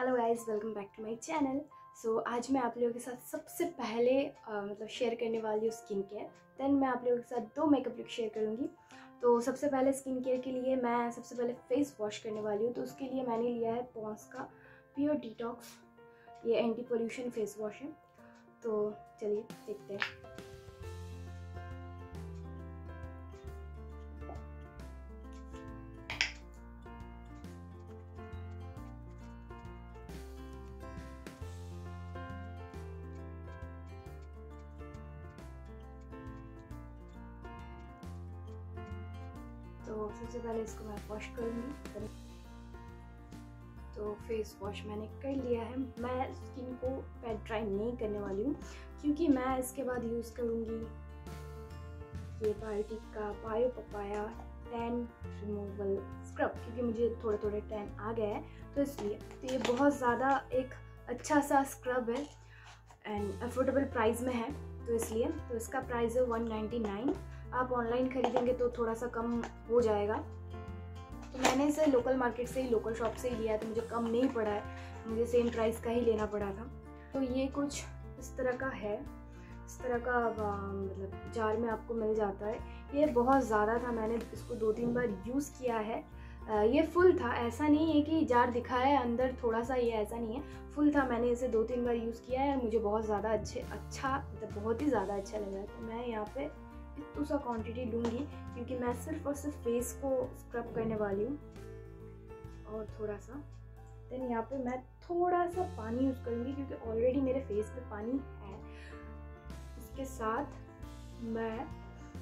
Hello guys welcome back to my channel so आज मैं आप लोगों के साथ सबसे पहले मतलब शेयर करने वाली हूँ स्किन केयर देन मैं आप लोगों के साथ दो मेकअप लुक शेयर करूँगी। तो सबसे पहले स्किन केयर के लिए मैं सबसे पहले फेस वॉश करने वाली हूँ। तो उसके लिए मैंने लिया है पॉन्स का प्योर डिटॉक्स ये एंटी पोल्यूशन फेस वॉश है। तो चलिए देखते हैं। वॉश करूँगी तो फेस वॉश मैंने कर लिया है। मैं स्किन को पैड ड्राई नहीं करने वाली हूँ, क्योंकि मैं इसके बाद यूज़ करूँगी ये बायोटिक का पायो पपाया टैन रिमूवल स्क्रब क्योंकि मुझे थोड़े थोड़े टैन आ गया है तो इसलिए। तो ये बहुत ज़्यादा एक अच्छा सा स्क्रब है एंड अफोर्डेबल प्राइस में है तो इसलिए। तो इसका प्राइस है वन नाइन्टी नाइन आप ऑनलाइन खरीदेंगे तो थोड़ा सा कम हो जाएगा। तो मैंने इसे लोकल मार्केट से ही लोकल शॉप से ही लिया तो मुझे कम नहीं पड़ा है। मुझे सेम प्राइस का ही लेना पड़ा था। तो ये कुछ इस तरह का है। इस तरह का मतलब जार में आपको मिल जाता है। ये बहुत ज़्यादा था। मैंने इसको दो तीन बार यूज़ किया है। ये फुल था। ऐसा नहीं है कि जार दिखा है, अंदर थोड़ा सा ये ऐसा नहीं है। फुल था। मैंने इसे दो तीन बार यूज़ किया है। मुझे बहुत ज़्यादा अच्छे अच्छा मतलब बहुत ही ज़्यादा अच्छा लगा। तो मैं यहाँ पे इतना सा क्वांटिटी लूँगी क्योंकि मैं सिर्फ़ और सिर्फ़ फेस को स्क्रब करने वाली हूँ। और थोड़ा सा देन यहाँ पे मैं थोड़ा सा पानी यूज़ करूँगी, क्योंकि ऑलरेडी मेरे फेस पे पानी है। इसके साथ मैं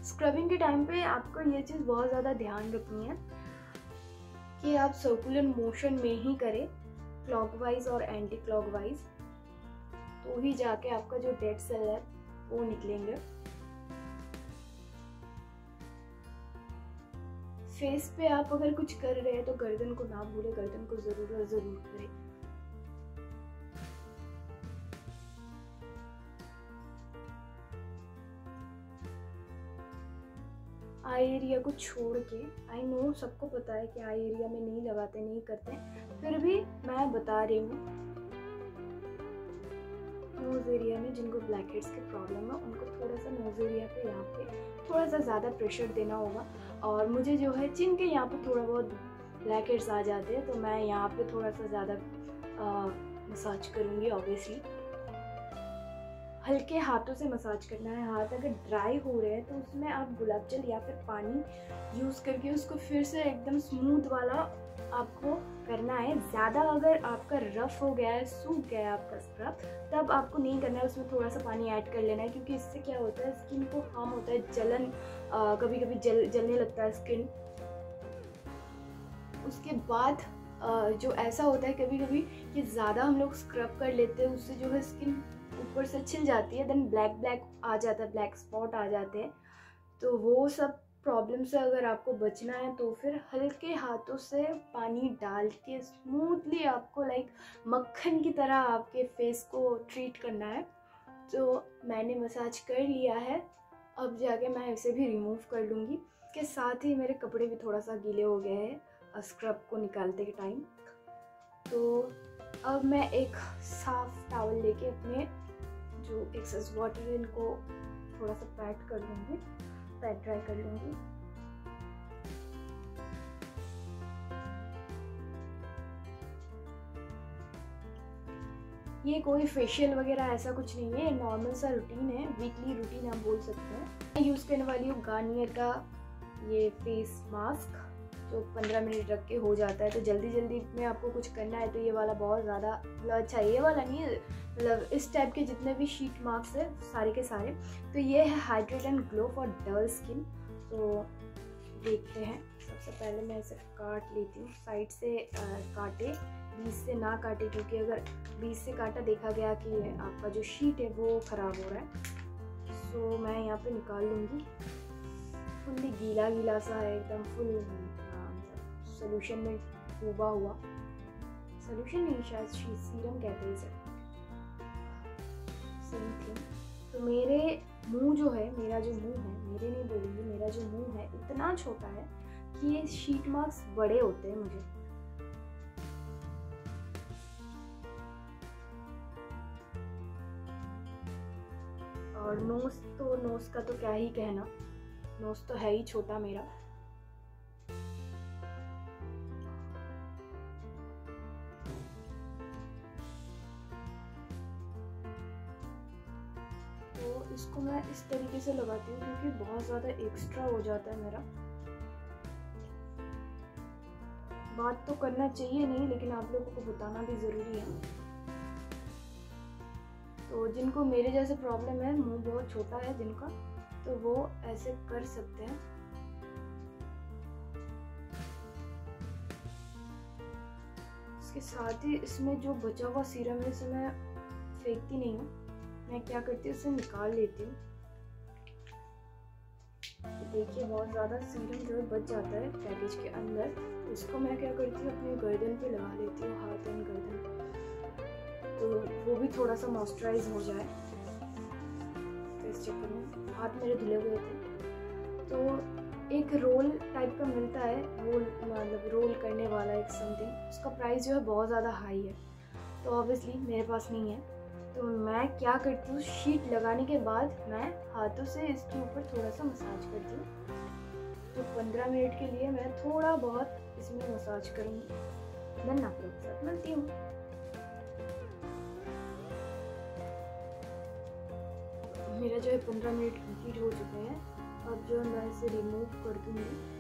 स्क्रबिंग के टाइम पे आपको ये चीज़ बहुत ज़्यादा ध्यान रखनी है, कि आप सर्कुलर मोशन में ही करें क्लॉकवाइज और एंटी क्लॉकवाइज तो ही जाके आपका जो डेड सेल है, वो निकलेंगे। फेस पे आप अगर कुछ कर रहे हैं तो गर्दन को ना भूले, गर्दन को ज़रूर और ज़रूर करें। आई एरिया को छोड़ के आई नो सबको पता है कि आई एरिया में नहीं लगाते, नहीं करते, फिर भी मैं बता रही हूँ एरिया में जिनको ब्लैक हेड्स की प्रॉब्लम है, उनको थोड़ा सा नोज़ एरिया पे यहाँ पे थोड़ा सा ज़्यादा प्रेशर देना होगा। और मुझे जो है चिन के यहाँ पे थोड़ा बहुत ब्लैक हेड्स आ जाते हैं तो मैं यहाँ पे थोड़ा सा ज़्यादा मसाज करूँगी ऑब्वियसली हल्के हाथों से मसाज करना है। हाथ अगर ड्राई हो रहे हैं तो उसमें आप गुलाब जल या फिर पानी यूज़ करके उसको फिर से एकदम स्मूथ वाला आपको करना है। ज़्यादा अगर आपका रफ़ हो गया है सूख गया है आपका स्क्रब तब आपको नहीं करना है। उसमें थोड़ा सा पानी ऐड कर लेना है क्योंकि इससे क्या होता है स्किन को हार्म होता है। जलन आ, कभी कभी जल जलने लगता है स्किन उसके बाद आ, जो ऐसा होता है कभी कभी कि ज़्यादा हम लोग स्क्रब कर लेते हैं उससे जो है स्किन ऊपर से छिल जाती है देन ब्लैक ब्लैक आ जाता है ब्लैक स्पॉट आ जाते हैं। तो वो सब प्रॉब्लम से अगर आपको बचना है तो फिर हल्के हाथों से पानी डाल के स्मूथली आपको लाइक मक्खन की तरह आपके फेस को ट्रीट करना है। तो मैंने मसाज कर लिया है। अब जाके मैं इसे भी रिमूव कर लूँगी। के साथ ही मेरे कपड़े भी थोड़ा सा गीले हो गए हैं स्क्रब को निकालते के टाइम तो अब मैं एक साफ़ टावल लेके अपने जो एक्सेस वाटर है, इनको थोड़ा सा पैट कर लूँगी। पैट ट्राई कर लूँगी ये कोई फेशियल वगैरह ऐसा कुछ नहीं है नॉर्मल सा रूटीन है वीकली रूटीन आप बोल सकते हैं। मैं यूज़ करने वाली हूँ गार्नियर का ये फेस मास्क जो पंद्रह मिनट रख के हो जाता है। तो जल्दी जल्दी में आपको कुछ करना है तो ये वाला बहुत ज़्यादा मतलब अच्छा ये वाला नहीं मतलब इस टाइप के जितने भी शीट मार्क्स है सारे के सारे। तो ये है hydrate and glow for dull skin तो देखते हैं। सबसे पहले मैं इसे काट लेती हूँ। साइड से आ, काटे बीच से ना काटे क्योंकि अगर बीच से काटा देखा गया कि आपका जो शीट है वो ख़राब हो रहा है। सो मैं यहाँ पे निकाल लूँगी। फुल्ली गीला गीला सा है एकदम फुल सोल्यूशन में डूबा हुआ। सोल्यूशन नहीं, शायद सीरम कहते हैं सर सही थी तो मेरे मुँह जो है, मेरा जो मुँह है, मेरे नहीं बोलूँगी, मेरा जो मुँह है, इतना छोटा है कि ये शीट मार्क्स बड़े होते हैं मुझे। और नोस तो नोस का तो क्या ही कहना। नोस तो है ही छोटा मेरा। इसको मैं इस तरीके से लगाती हूँ क्योंकि बहुत ज़्यादा एक्स्ट्रा हो जाता है मेरा। बात तो करना चाहिए नहीं, लेकिन आप लोगों को बताना भी ज़रूरी है। तो जिनको मेरे जैसे प्रॉब्लम है, मुँह बहुत छोटा है जिनका तो वो ऐसे कर सकते हैं। इसके साथ ही इसमें जो बचा हुआ सीरम है, इसे मैं फेंकती नहीं हूँ। मैं क्या करती हूँ इसे निकाल लेती हूँ। तो देखिए, बहुत ज़्यादा सीरम जो है बच जाता है पैकेज के अंदर। इसको मैं क्या करती हूँ, अपने गर्दन पे लगा लेती हूँ, हाथ एंड गर्दन। तो वो भी थोड़ा सा मॉइस्चराइज हो जाए। तो इस चक्कर में हाथ मेरे धुले हुए थे। तो एक रोल टाइप का मिलता है रोल मतलब रोल करने वाला एक समथिंग उसका प्राइस जो है बहुत ज़्यादा हाई है। तो ऑब्वियसली मेरे पास नहीं है। तो मैं क्या करती हूँ? शीट लगाने के बाद मैं हाथों से इसके ऊपर थोड़ा सा मसाज करती हूँ। तो पंद्रह मिनट के लिए मैं थोड़ा बहुत इसमें मसाज करूँगी। देन आप के साथ मिलती हूँ। मेरा जो है पंद्रह मिनट कंप्लीट हो चुके हैं। अब जो मैं इसे रिमूव कर दूँगी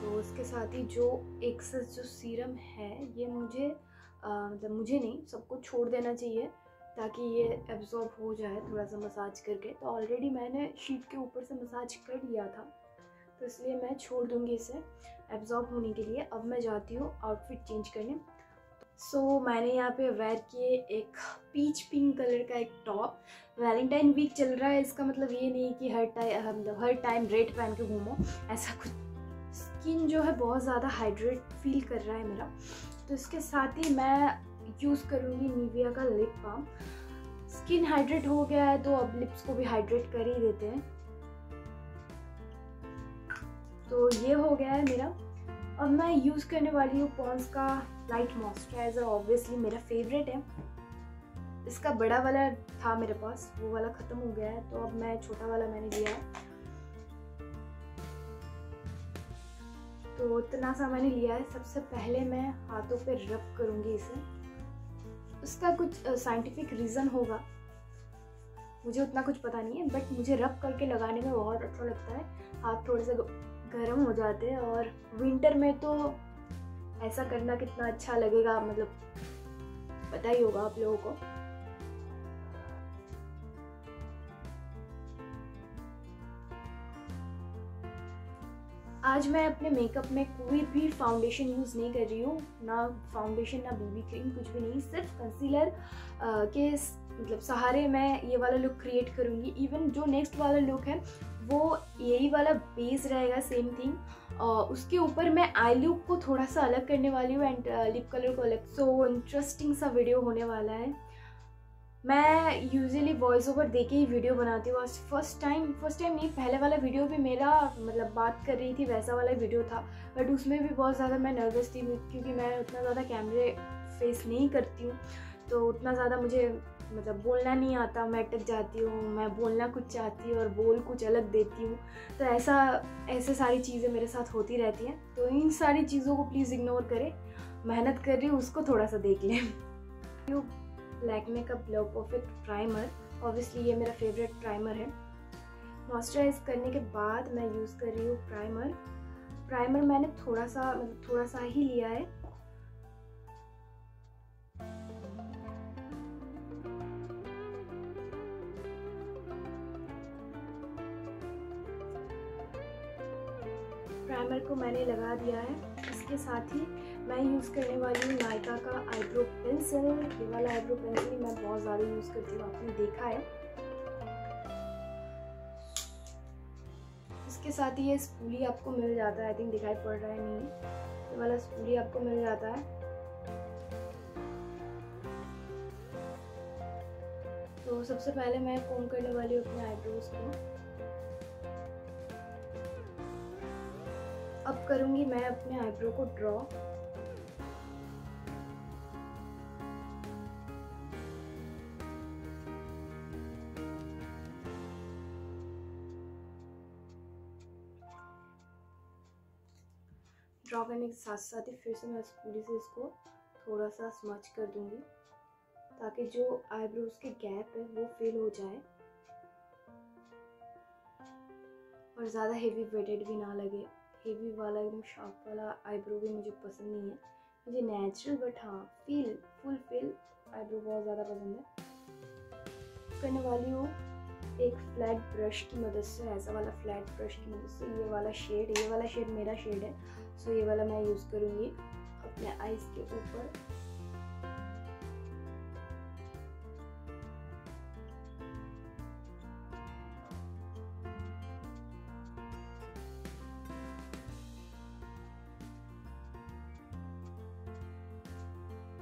तो उसके साथ ही जो एक्सेस जो सीरम है, ये मुझे मतलब मुझे नहीं सबको छोड़ देना चाहिए ताकि ये एब्जॉर्ब हो जाए थोड़ा सा मसाज करके। तो ऑलरेडी मैंने शीट के ऊपर से मसाज कर लिया था तो इसलिए मैं छोड़ दूँगी इसे एब्जॉर्ब होने के लिए। अब मैं जाती हूँ आउटफिट चेंज करने। सो so, मैंने यहाँ पे वेयर किए एक पीच पिंक कलर का एक टॉप वैलेंटाइन वीक चल रहा है इसका मतलब ये नहीं कि हर टाइम मतलब हर टाइम रेड पहन के घूमो। ऐसा कुछ स्किन जो है बहुत ज़्यादा हाइड्रेट फील कर रहा है मेरा। तो इसके साथ ही मैं यूज़ करूँगी निविया का लिप बाम स्किन हाइड्रेट हो गया है तो अब लिप्स को भी हाइड्रेट कर ही देते हैं। तो ये हो गया है मेरा। अब मैं यूज़ करने वाली हूँ पॉन्स का लाइट मॉइस्चराइज़र ऑब्वियसली मेरा फेवरेट है। इसका बड़ा वाला था मेरे पास, वो वाला ख़त्म हो गया है तो अब मैं छोटा वाला मैंने लिया है। तो इतना सा मैंने लिया है। सबसे पहले मैं हाथों पे रब करूँगी इसे। उसका कुछ साइंटिफिक रीज़न होगा। मुझे उतना कुछ पता नहीं है बट मुझे रब करके लगाने में बहुत अच्छा लगता है। हाथ थोड़े से गर्म हो जाते हैं और विंटर में तो ऐसा करना कितना अच्छा लगेगा मतलब पता ही होगा आप लोगों को। आज मैं अपने मेकअप में कोई भी फाउंडेशन यूज़ नहीं कर रही हूँ, ना फाउंडेशन ना बेबी क्रीम कुछ भी नहीं, सिर्फ़ कंसीलर के मतलब सहारे मैं ये वाला लुक क्रिएट करूँगी। इवन जो नेक्स्ट वाला लुक है, वो यही वाला बेस रहेगा सेम थिंग उसके ऊपर मैं आई लुक को थोड़ा सा अलग करने वाली हूँ एंड लिप कलर को अलग। सो इंटरेस्टिंग सा वीडियो होने वाला है। मैं यूजली वॉइस ओवर दे के ही वीडियो बनाती हूँ। फ़र्स्ट टाइम फ़र्स्ट टाइम नहीं, पहले वाला वीडियो भी मेरा मतलब बात कर रही थी, वैसा वाला वीडियो था। बट उसमें भी बहुत ज़्यादा मैं नर्वस थी क्योंकि मैं उतना ज़्यादा कैमरे फेस नहीं करती हूँ। तो उतना ज़्यादा मुझे मतलब बोलना नहीं आता, मैं अटक जाती हूँ, मैं बोलना कुछ चाहती हूँ और बोल कुछ अलग देती हूँ। तो ऐसा, ऐसे सारी चीज़ें मेरे साथ होती रहती हैं। तो इन सारी चीज़ों को प्लीज़ इग्नोर करें, मेहनत कर रही हूँ, उसको थोड़ा सा देख लें। लैक्मे का ब्लो परफेक्ट प्राइमर ऑब्वियसली ये मेरा फेवरेट प्राइमर है। मॉइस्चराइज करने के बाद मैं यूज़ कर रही हूँ प्राइमर प्राइमर मैंने थोड़ा सा मतलब थोड़ा सा ही लिया है। प्राइमर को मैंने लगा दिया है। इसके साथ ही मैं यूज़ करने वाली हूँ नायका का आईब्रो पेंसिल ये वाला आईब्रो पेंसिल मैं बहुत ज़्यादा यूज़ करती हूँ, आपने देखा है। इसके साथ ही ये स्पूली आपको मिल जाता है। आई थिंक दिखाई पड़ रहा है नहीं। ये वाला स्पूली आपको मिल जाता है। तो सबसे पहले मैं कोम करने वाली हूँ अपने आईब्रोज को। अब करूँगी मैं अपने आईब्रो को ड्रॉ ड्रॉ करने के साथ साथ ही फिर से मैं पूरी से इसको थोड़ा सा स्मच कर दूँगी, ताकि जो आईब्रोज के गैप है वो फिल हो जाए। और ज़्यादा हेवी वेटेड भी ना लगे। हेवी वाला, एकदम शार्प वाला आईब्रो भी मुझे पसंद नहीं है। मुझे नेचुरल बट हाँ फील फुल फील आईब्रो बहुत ज़्यादा पसंद है। करने वाली हूँ एक फ्लैट ब्रश की मदद से, ऐसा वाला फ्लैट ब्रश की मदद से, ये वाला शेड ये वाला शेड मेरा शेड है। सो ये वाला मैं यूज़ करूँगी अपने आईज के ऊपर।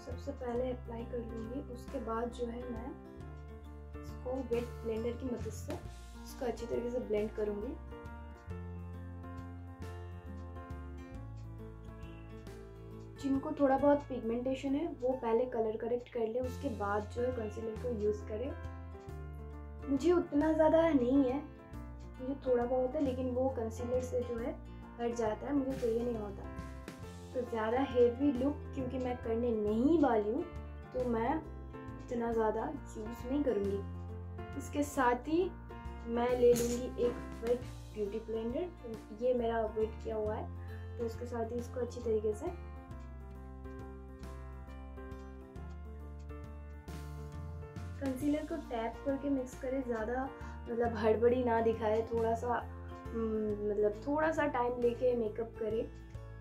सबसे पहले अप्लाई कर लूँगी, उसके बाद जो है मैं इसको वेट ब्लेंडर की मदद से इसको अच्छी तरीके से ब्लेंड करूँगी। जिनको थोड़ा बहुत पिगमेंटेशन है, वो पहले कलर करेक्ट कर ले, उसके बाद जो है कंसीलर को यूज़ करें। मुझे उतना ज़्यादा नहीं है, मुझे थोड़ा बहुत है, लेकिन वो कंसीलर से जो है हट जाता है, मुझे चाहिए नहीं होता। तो ज़्यादा हेवी लुक क्योंकि मैं करने नहीं वाली हूँ तो मैं इतना ज़्यादा यूज़ नहीं करूँगी। इसके साथ ही मैं ले लूँगी एक वेट ब्यूटी ब्लेंडर तो ये मेरा वेट किया हुआ है तो उसके साथ ही इसको अच्छी तरीके से कंसीलर को टैप करके मिक्स करें ज़्यादा मतलब हड़बड़ी ना दिखाए थोड़ा सा हम्म, मतलब थोड़ा सा टाइम लेके मेकअप करें।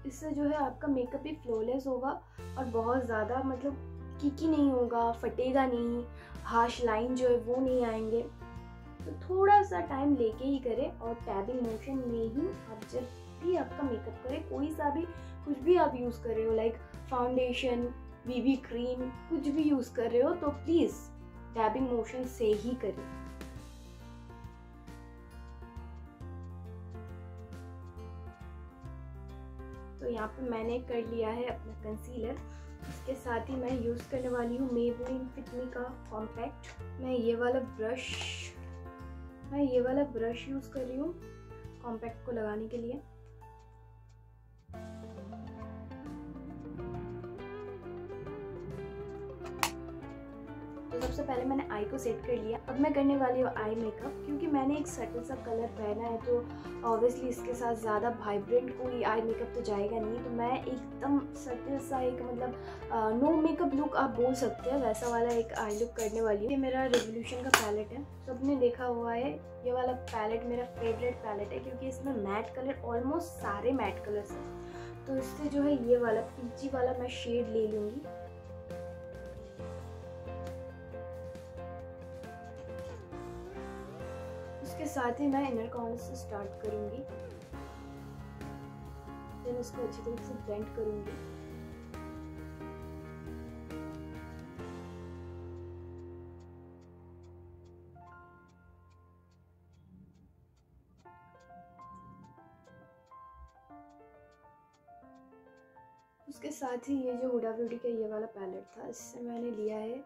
इससे जो है आपका मेकअप भी फ्लॉलेस होगा और बहुत ज़्यादा मतलब कीकी नहीं होगा फटेगा नहीं हाश लाइन जो है वो नहीं आएँगे। तो थोड़ा सा टाइम लेके ही करें और टैबिंग मोशन में ही आप जब भी आपका मेकअप करें कोई सा भी कुछ भी आप यूज़ कर रहे हो लाइक फाउंडेशन बीबी क्रीम कुछ भी यूज़ कर रहे हो तो प्लीज़ टैबिंग मोशन से ही करें। तो यहाँ पे मैंने कर लिया है अपना कंसीलर इसके साथ ही मैं यूज़ करने वाली हूँ मेबलिन फिटमी का कॉम्पैक्ट मैं ये वाला ब्रश मैं ये वाला ब्रश यूज़ कर रही हूँ कॉम्पैक्ट को लगाने के लिए। सबसे पहले मैंने आई को सेट कर लिया। अब मैं करने वाली हूँ आई मेकअप क्योंकि मैंने एक सटल सा कलर पहना है तो ऑब्वियसली इसके साथ ज़्यादा वाइब्रेंट कोई आई मेकअप तो जाएगा नहीं। तो मैं एकदम सटल सा एक मतलब नो मेकअप लुक आप बोल सकते हैं, वैसा वाला एक आई लुक करने वाली हूँ। ये मेरा रेवोल्यूशन का पैलेट है। सबने देखा हुआ है, ये वाला पैलेट मेरा फेवरेट पैलेट है क्योंकि इसमें मैट कलर ऑलमोस्ट सारे मैट कलर्स हैं। तो इससे जो है ये वाला पीची वाला मैं शेड ले लूँगी। इसके साथ ही मैं इनर कॉर्नर से स्टार्ट करूँगी। देन इसको अच्छी तरीके से ब्लेंड करूँगी। उसके साथ ही ये जो हुडा ब्यूटी का ये वाला पैलेट था इससे मैंने लिया है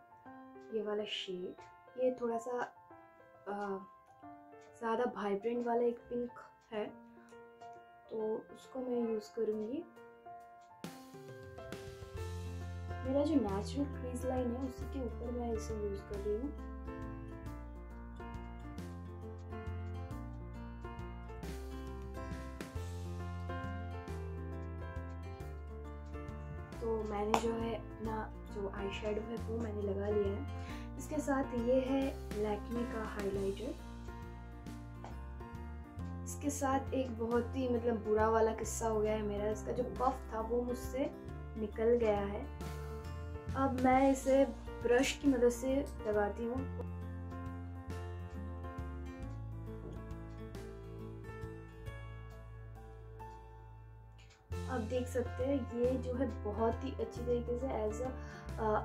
ये वाला शेड ये थोड़ा सा आ, ज़्यादा वाइब्रेंट वाला एक पिंक है तो उसको मैं यूज़ करूँगी। मेरा जो नेचुरल क्रीज लाइन है, उसी के ऊपर मैं इसे यूज़ कर रही हूँ। तो मैंने जो है अपना जो आई शेडो है वो मैंने लगा लिया है। इसके साथ ये है लैक्मे का हाइलाइटर इसके साथ एक बहुत ही मतलब बुरा वाला किस्सा हो गया है मेरा। इसका जो पफ था वो मुझसे निकल गया है। अब मैं इसे ब्रश की मदद से लगाती हूँ। आप देख सकते हैं, ये जो है बहुत ही अच्छी तरीके से एज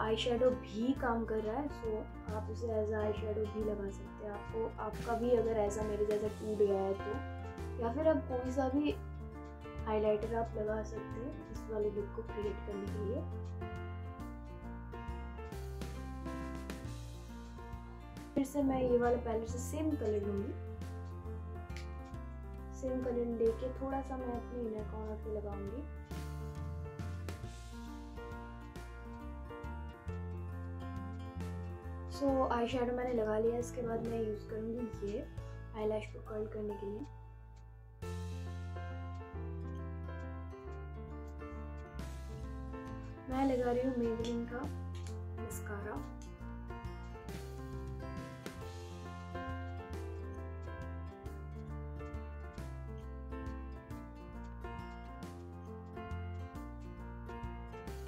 आई शेडो भी काम कर रहा है। सो आप इसे एज आई शेडो भी लगा सकते हैं। आपको, आपका भी अगर ऐसा मेरे जैसा टूट गया है तो। या फिर आप कोई सा भी हाइलाइटर आप लगा सकते हैं इस वाले लुक को क्रिएट करने के लिए। फिर से मैं ये वाला पैलेट से सेम कलर लूँगी। सेम कलर लेके थोड़ा सा मैं अपने इनर कॉर्नर पे लगाऊँगी। सो so, आई मैंने लगा लिया इसके बाद मैं यूज़ करूँगी ये आई लैश को कर्ल करने के लिए। मैं लगा रही हूँ मेबलिन का मस्कारा।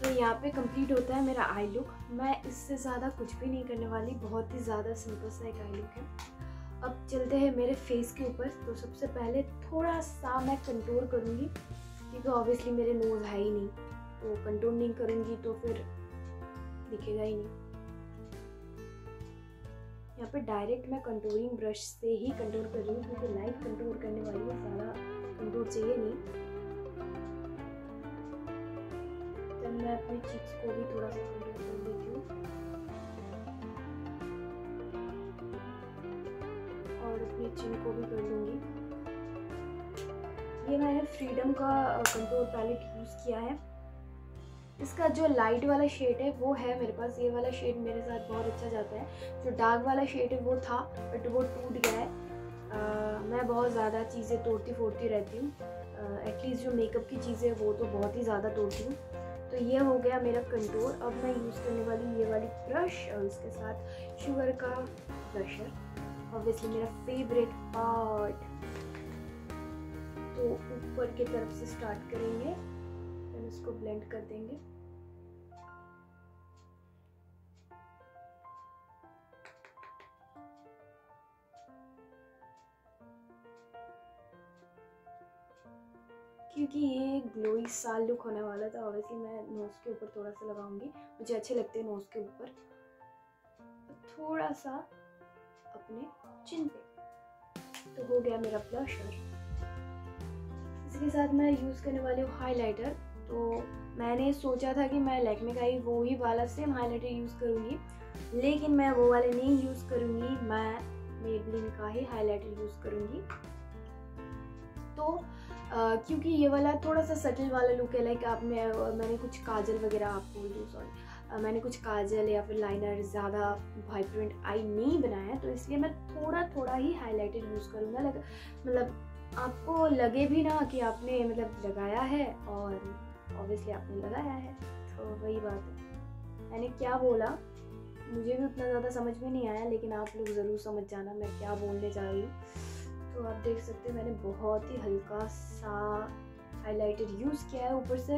तो यहाँ पे कंप्लीट होता है मेरा आई लुक मैं इससे ज़्यादा कुछ भी नहीं करने वाली, बहुत ही ज़्यादा सिंपल सा एक आई लुक है। अब चलते हैं मेरे फेस के ऊपर। तो सबसे पहले थोड़ा सा मैं कंट्रोल करूँगी, क्योंकि ऑब्वियसली मेरे नोज़ है ही नहीं। तो कंट्रोल नहीं करूँगी तो फिर दिखेगा ही नहीं। यहाँ पे डायरेक्ट मैं कंट्रोलिंग ब्रश से ही कंट्रोल कर रही हूँ क्योंकि लाइट कंट्रोल करने वाली है ज़्यादा कंट्रोल चाहिए नहीं। मैं अपनी चीक्स को भी थोड़ा सा कंट्रोल कर लेती हूँ। और अपनी चिन को भी कर लूँगी। ये मैंने फ्रीडम का कंट्रोल पैलेट यूज़ किया है। इसका जो लाइट वाला शेड है वो है मेरे पास। ये वाला शेड मेरे साथ बहुत अच्छा जाता है। जो डार्क वाला शेड है वो था बट वो टूट गया है। आ, मैं बहुत ज़्यादा चीज़ें तोड़ती फोड़ती रहती हूँ। एटलीस्ट जो मेकअप की चीज़ें वो तो बहुत ही ज़्यादा तोड़ती हूँ। तो ये हो गया मेरा कंटूर अब मैं यूज़ करने वाली ये वाली ब्रश और उसके साथ शुगर का ब्रशर ऑब्वियसली मेरा फेवरेट पार्ट तो ऊपर की तरफ़ से स्टार्ट करेंगे। इसको ब्लेंड कर देंगे। क्योंकि ये ग्लोई सा लुक होने वाला था ऑब्वियसली मैं नोज़ के ऊपर थोड़ा सा लगाऊँगी। मुझे अच्छे लगते हैं नोज़ के ऊपर। थोड़ा सा अपने चिन पे। तो हो गया मेरा ब्लशर इसके साथ मैं यूज़ करने वाली हूँ हाइलाइटर तो मैंने सोचा था कि मैं लैक्मे का ही वो ही वाला सेम हाईलाइटर यूज़ करूँगी, लेकिन मैं वो वाले नहीं यूज़ करूँगी, मैं मेबलिन का ही हाईलाइटर यूज़ करूँगी। तो क्योंकि ये वाला थोड़ा सा सटल वाला लुक है लाइक आप मैं, मैंने कुछ काजल वगैरह आप बोल दूँ सॉरी मैंने कुछ काजल या फिर लाइनर ज़्यादा वाइब्रेंट आई नहीं बनाया तो इसलिए मैं थोड़ा थोड़ा ही हाईलाइटर यूज़ करूँगा। मतलब आपको लगे भी ना कि आपने मतलब लगाया है और ऑब्वियसली आपने लगाया है तो वही बात है। मैंने क्या बोला, मुझे भी उतना ज़्यादा समझ में नहीं आया, लेकिन आप लोग ज़रूर समझ जाना मैं क्या बोलने जा रही हूँ। तो आप देख सकते हैं मैंने बहुत ही हल्का सा हाइलाइटर यूज़ किया है ऊपर से।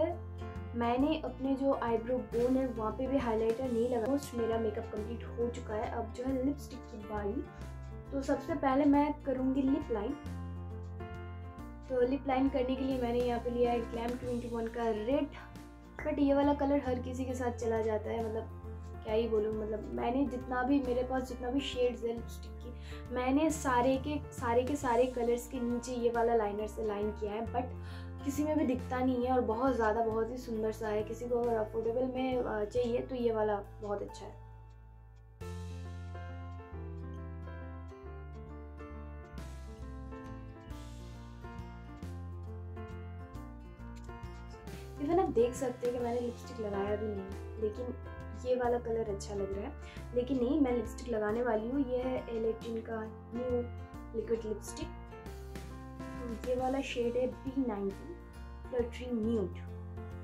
मैंने अपने जो आईब्रो बोन है, वहाँ पे भी हाइलाइटर नहीं लगा। मोस्ट मेरा मेकअप कंप्लीट हो चुका है। अब जो है लिपस्टिक की बारी। तो सबसे पहले मैं करूँगी लिप लाइन तो लिप लाइन करने के लिए मैंने यहाँ पे लिया है ग्लैम ट्वेंटी वन का रेड बट ये वाला कलर हर किसी के साथ चला जाता है मतलब क्या ही बोलूँ मतलब मैंने जितना भी, मेरे पास जितना भी शेड्स है लिपस्टिक की, मैंने सारे के सारे के सारे कलर्स के नीचे ये वाला लाइनर से लाइन किया है बट किसी में भी दिखता नहीं है और बहुत ज़्यादा, बहुत ही सुंदर सा है। किसी को अगर अफोर्डेबल में चाहिए तो ये वाला बहुत अच्छा है। इवन आप देख सकते हैं कि मैंने लिपस्टिक लगाया भी नहीं, लेकिन ये वाला कलर अच्छा लग रहा है। लेकिन नहीं, मैं लिपस्टिक लगाने वाली हूँ, ये है एलेटिन का न्यू लिक्विड लिपस्टिक ये वाला शेड है बी नाइनटी फ्लटरी न्यूट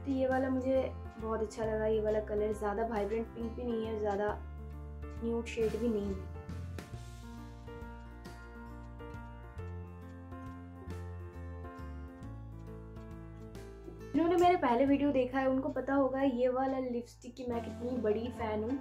तो ये वाला मुझे बहुत अच्छा लगा, ये वाला कलर ज़्यादा वाइब्रेंट पिंक भी नहीं है, ज़्यादा न्यूट शेड भी नहीं है। जिन्होंने मेरे पहले वीडियो देखा है, उनको पता होगा ये वाला लिपस्टिक की मैं कितनी बड़ी फ़ैन हूँ।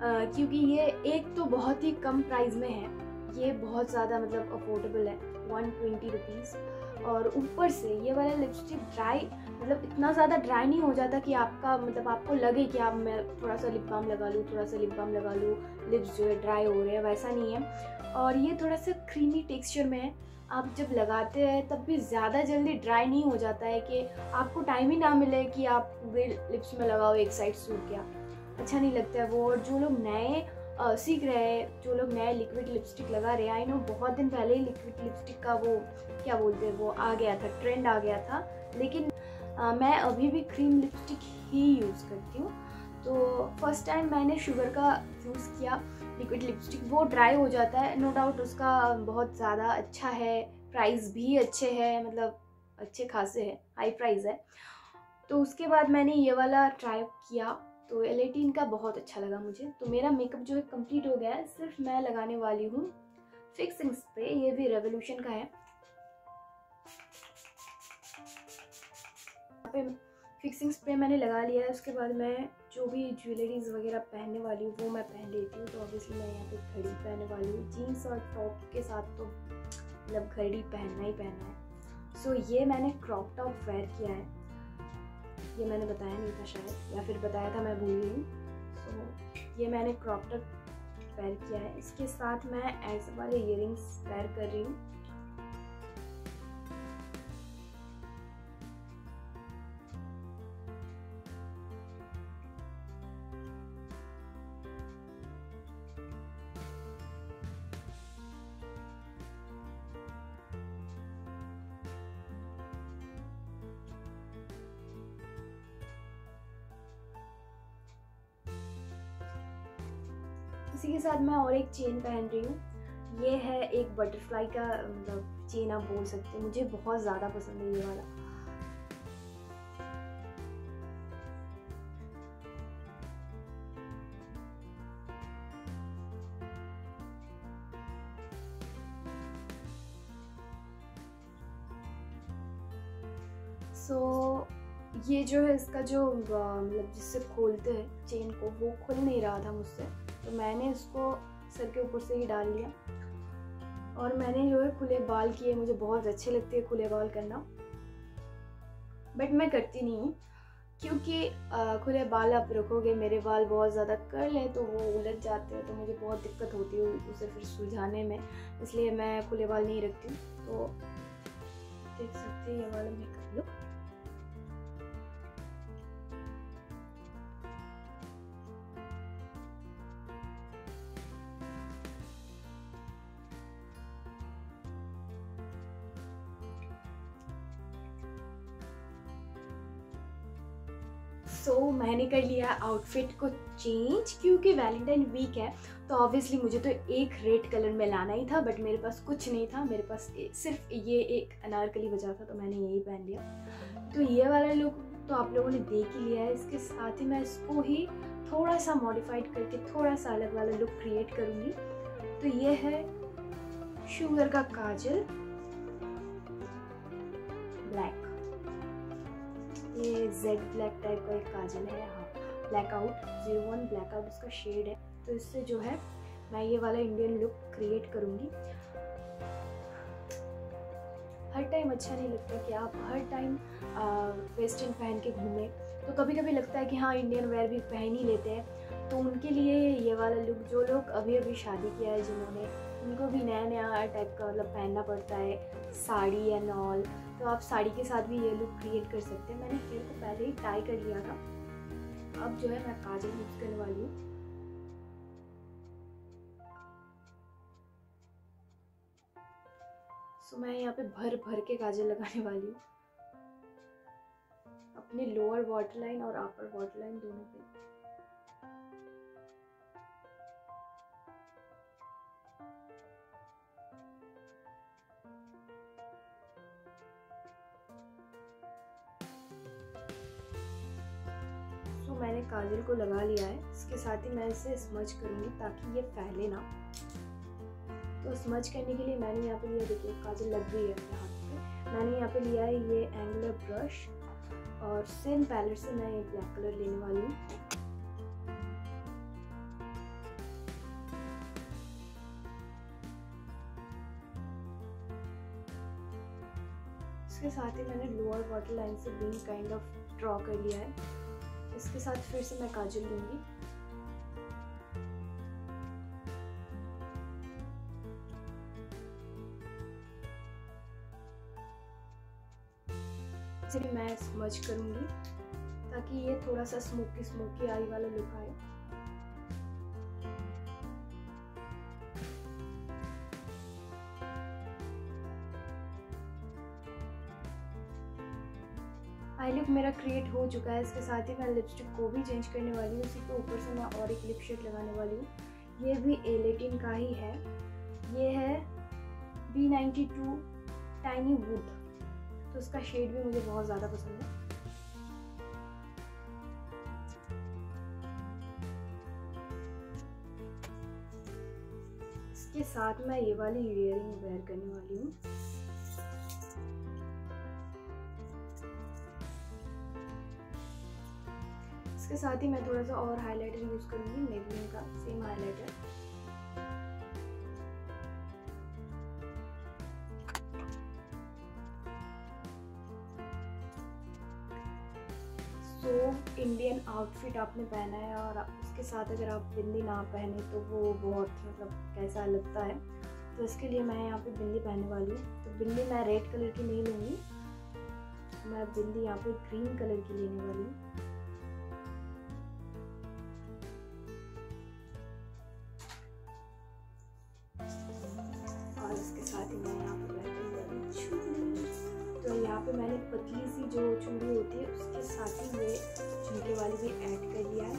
क्योंकि ये एक तो बहुत ही कम प्राइस में है। ये बहुत ज़्यादा मतलब अफोर्डेबल है वन ट्वेंटी रुपीज़ और ऊपर से ये वाला लिपस्टिक ड्राई मतलब इतना ज़्यादा ड्राई नहीं हो जाता कि आपका मतलब आपको लगे कि आप मैं थोड़ा सा लिप बाम लगा लूँ, थोड़ा सा लिप बाम लगा लूँ लिप्स जो है ड्राई हो रहे हैं, वैसा नहीं है। और ये थोड़ा सा क्रीमी टेक्सचर में है। आप जब लगाते हैं तब भी ज़्यादा जल्दी ड्राई नहीं हो जाता है कि आपको टाइम ही ना मिले कि आप पूरे लिप्स में लगाओ एक साइड सूख गया। अच्छा नहीं लगता है वो। और जो लोग नए सीख रहे हैं जो लोग नए लिक्विड लिपस्टिक लगा रहे हैं आई नो बहुत दिन पहले ही लिक्विड लिपस्टिक का वो क्या बोलते हैं वो आ गया था ट्रेंड आ गया था। लेकिन आ, मैं अभी भी क्रीम लिपस्टिक ही यूज़ करती हूँ। तो फ़र्स्ट टाइम मैंने शुगर का यूज़ किया लिक्विड लिपस्टिक वो ड्राई हो जाता है नो no डाउट उसका बहुत ज़्यादा अच्छा है प्राइस भी अच्छे है मतलब अच्छे खासे है हाई प्राइस है। तो उसके बाद मैंने ये वाला ट्राई किया तो एल का बहुत अच्छा लगा मुझे। तो मेरा मेकअप जो है कंप्लीट हो गया है, सिर्फ़ मैं लगाने वाली हूँ। फिक्सिंग स्प्रे ये भी रेवोल्यूशन का है। फिक्सिंग स्प्रे मैंने लगा लिया है, उसके बाद मैं जो भी ज्वेलरीज वगैरह पहनने वाली हूँ वो मैं पहन लेती हूँ। तो ऑब्वियसली मैं यहाँ पे घड़ी पहनने वाली हूँ। जीन्स और टॉप के साथ तो मतलब घड़ी पहनना ही पहनना है। सो so, ये मैंने क्रॉप टॉप वेयर किया है। ये मैंने बताया नहीं था शायद या फिर बताया था मैं भूल गई सो so, ये मैंने क्रॉप टॉप वेयर किया है। इसके साथ मैं ऐसे वाले इयर रिंग्स वेयर कर रही हूँ। इसी के साथ मैं और एक चेन पहन रही हूँ। ये है एक बटरफ्लाई का मतलब चेन आप बोल सकते हैं। मुझे बहुत ज़्यादा पसंद है ये वाला। जो है इसका जो मतलब जिससे खोलते हैं चेन को, वो खुल नहीं रहा था मुझसे। तो मैंने इसको सर के ऊपर से ही डाल लिया। और मैंने जो है खुले बाल किए, मुझे बहुत अच्छे लगते हैं खुले बाल करना। बट मैं करती नहीं हूँ, क्योंकि खुले बाल आप रखोगे, मेरे बाल बहुत ज़्यादा कर लें तो वो उलझ जाते हैं तो मुझे बहुत दिक्कत होती है उसे फिर सुलझाने में। इसलिए मैं खुले बाल नहीं रखती तो देख सकते हैं ये वाला मेकअप। मैंने कर लिया आउटफिट को चेंज क्योंकि वैलेंटाइन वीक है तो ऑब्वियसली मुझे तो एक रेड कलर में लाना ही था बट मेरे पास कुछ नहीं था, मेरे पास सिर्फ़ ये एक अनारकली बचा था तो मैंने यही पहन लिया। तो ये वाला लुक तो आप लोगों ने देख ही लिया है, इसके साथ ही मैं इसको ही थोड़ा सा मॉडिफाइड करके थोड़ा सा अलग वाला लुक क्रिएट करूँगी। तो ये है शुगर का काजल। ब्लैक ये जेड ब्लैक टाइप का एक काजल है हाँ ब्लैकआउट ज़ीरो वन ब्लैकआउट उसका शेड है। तो इससे जो है, मैं ये वाला इंडियन लुक क्रिएट करूँगी। हर टाइम अच्छा नहीं लगता कि आप हर टाइम वेस्टर्न पहन के घूमें। तो कभी कभी लगता है कि हाँ इंडियन वेयर भी पहन ही लेते हैं। तो उनके लिए ये वाला लुक जो लोग अभी अभी शादी किया है जिन्होंने, उनको भी नया नया टाइप का मतलब पहनना पड़ता है, साड़ी एंड ऑल तो आप साड़ी के साथ भी ये लुक क्रिएट कर सकते हैं। मैंने हेयर को पहले ही टाई कर लिया था। अब जो है मैं काजल यूज़ करने वाली हूँ। सो मैं यहाँ पे भर भर के काजल लगाने वाली हूँ। अपने लोअर वाटर लाइन और अपर वाटर लाइन दोनों पे। मैंने काजल को लगा लिया है। इसके साथ ही मैं इसे स्मच करूँगी ताकि ये फैले ना। तो स्मच करने के लिए मैंने यहाँ पे लिया, देखिए, काजल लग गई है अपने हाथ पे। मैंने यहाँ पे लिया है ये एंगुलर ब्रश और सेम पैलेट से मैं ये ब्लैक कलर लेने वाली हूँ। इसके साथ ही मैंने लोअर वाटर लाइन से विंग काइंड ऑफ़ ड्रॉ कर लिया है। इसके साथ फिर से मैं काजल लूँगी मैं स्मच करूँगी, ताकि ये थोड़ा सा स्मोकी स्मोकी आई वाला लुक आए। क्रिएट हो चुका है, इसके साथ ही मैं लिपस्टिक को भी चेंज करने वाली हूँ उसी के ऊपर से मैं और एक लिप शेड लगाने वाली हूँ। ये भी एलेटिन का ही है। ये है B ninety two tiny wood तो उसका शेड भी मुझे बहुत ज़्यादा पसंद है। इसके साथ मैं ये वाली इयरिंग वेयर करने वाली हूँ। इसके साथ ही मैं थोड़ा सा और हाइलाइटर यूज़ करूँगी मेबलिन का same highlighter so Indian outfit आपने पहना है और उसके साथ अगर आप बिंदी ना पहने तो वो बहुत मतलब कैसा लगता है। तो इसके लिए मैं यहाँ पे बिंदी पहनने वाली हूँ। तो बिंदी मैं रेड कलर की नहीं लूँगी, मैं बिंदी यहाँ पे ग्रीन कलर की लेने वाली हूँ। पतली सी जो चूड़ी होती है, उसके साथ ही ये झुमके वाली भी ऐड कर लिया है।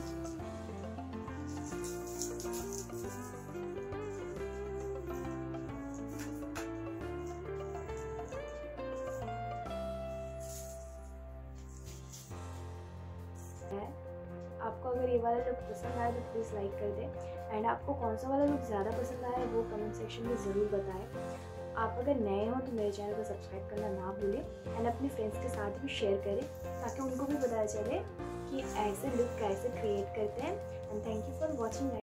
आपको अगर ये वाला लुक पसंद आए तो प्लीज़ लाइक कर दें। एंड आपको कौन सा वाला लुक ज़्यादा पसंद आया वो कमेंट सेक्शन में ज़रूर बताएँ। आप अगर नए हो तो मेरे चैनल को सब्सक्राइब करना ना भूलें एंड अपने फ्रेंड्स के साथ भी शेयर करें ताकि उनको भी पता चले कि ऐसे लुक कैसे क्रिएट करते हैं। And thank you for watching